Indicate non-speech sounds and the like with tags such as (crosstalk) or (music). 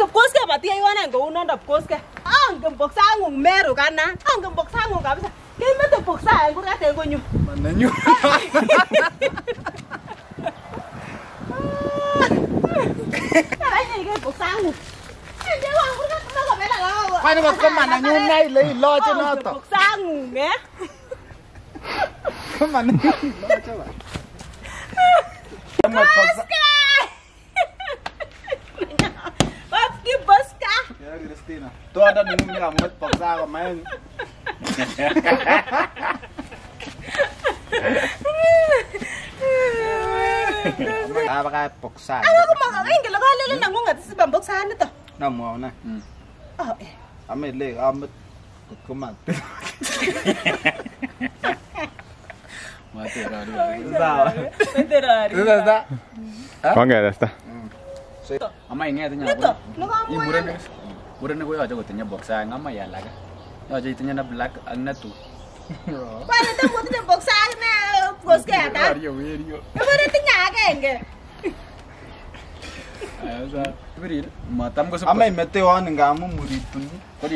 kipkoskei matiyaiwanen kou nondo pkoskei angen boksang'ung meru kana angen boksang'ung kabisa kemete boksa en kurgat en konyu Manenyu. Kainyeke boksang'ung Indewon kurgat makobela kako Kwani kot ko manenyu na ile iloche noto. boksang'ung eh Ko manenyu iloche ba. Amot poksa. Wap Ya Kristina. Tu ada nungu mi amot poksa ko main. Apa ka poksa? Ako kumakain lang kalala nang'ung at si bamboksahan nito Na mo na. Oh eh Ame le amot kot ko mat. Mati rari. Sawa. Veterari Itu dah. Kongen tästä. Ama inget nya. Nito Nakamuyan Imuren muren murenik koyoche kotinye boxing ya alake yoche itinye ne black ak ne tui boxer ak ne koske ata? Wario werio. Ibore tinye agenge. Asa. Birir matam muritun. (laughs)